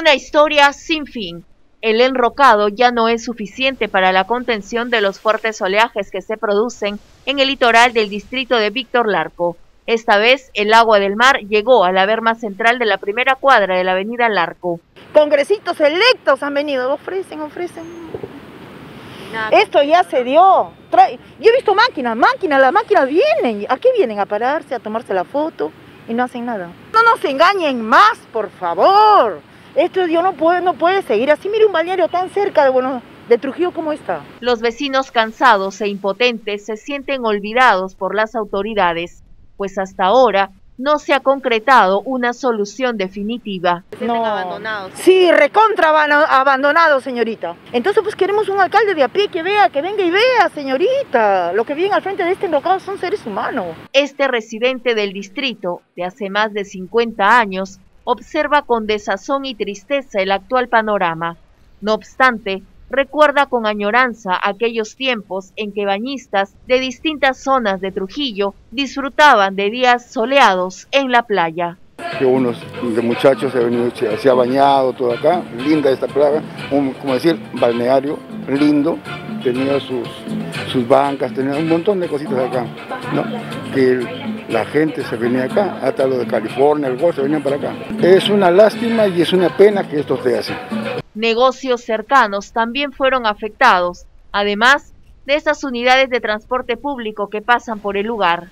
Una historia sin fin. El enrocado ya no es suficiente para la contención de los fuertes oleajes que se producen en el litoral del distrito de Víctor Larco. Esta vez el agua del mar llegó a la berma central de la primera cuadra de la avenida Larco. Congresitos electos han venido, ofrecen, ofrecen. Esto ya se dio. Yo he visto máquinas, máquinas, las máquinas vienen. ¿A qué vienen? A pararse, a tomarse la foto y no hacen nada. No nos engañen más, por favor. Esto yo no puede, no puede seguir así. Mire un balneario tan cerca de, bueno, de Trujillo como está. Los vecinos cansados e impotentes se sienten olvidados por las autoridades, pues hasta ahora no se ha concretado una solución definitiva. no. abandonados. Sí, recontra abandonados, señorita. Entonces, pues queremos un alcalde de a pie que vea, que venga y vea, señorita. Lo que viene al frente de este enrocado son seres humanos. Este residente del distrito, de hace más de 50 años, observa con desazón y tristeza el actual panorama. No obstante, recuerda con añoranza aquellos tiempos en que bañistas de distintas zonas de Trujillo disfrutaban de días soleados en la playa. Que unos de muchachos se, ha bañado todo acá, linda esta playa, un, como decir, balneario lindo, tenía sus, sus bancas, tenía un montón de cositas acá, ¿no? que la gente se venía acá, hasta los de California, el se venían para acá. Es una lástima y es una pena que esto esté así. Negocios cercanos también fueron afectados, además de esas unidades de transporte público que pasan por el lugar.